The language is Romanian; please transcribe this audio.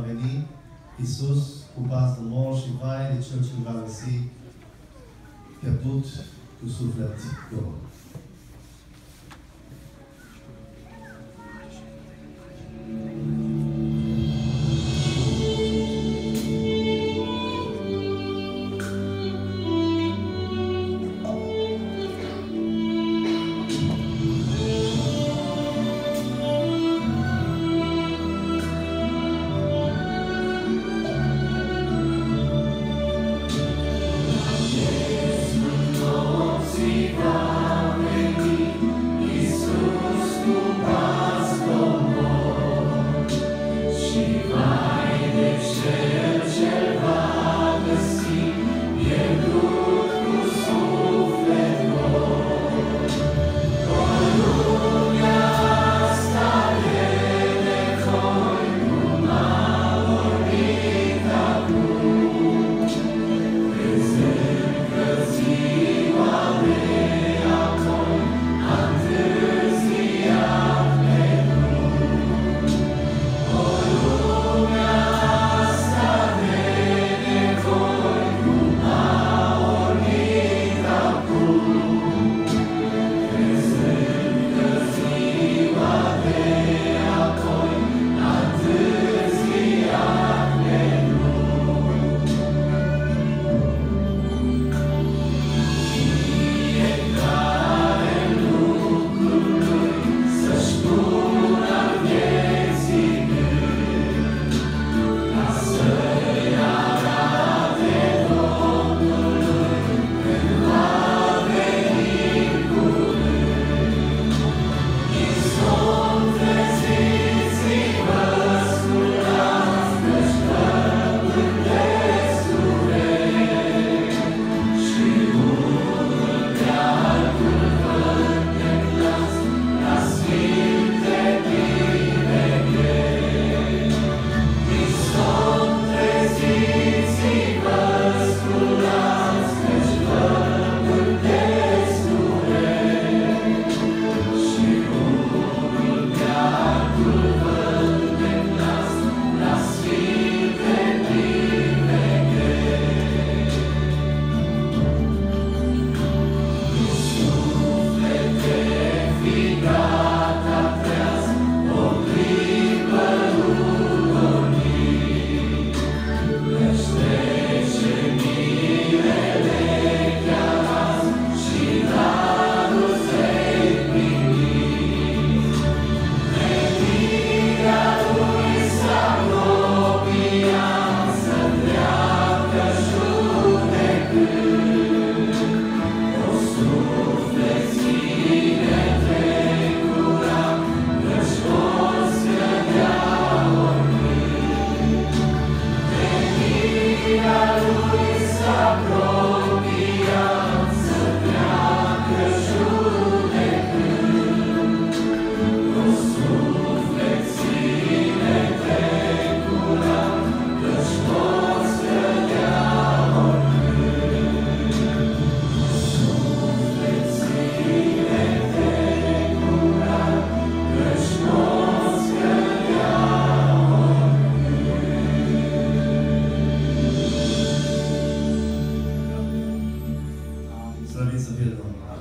va veni Iisus cu pas de mor și vai de cel ce va găsi pierdut cu suflet gol.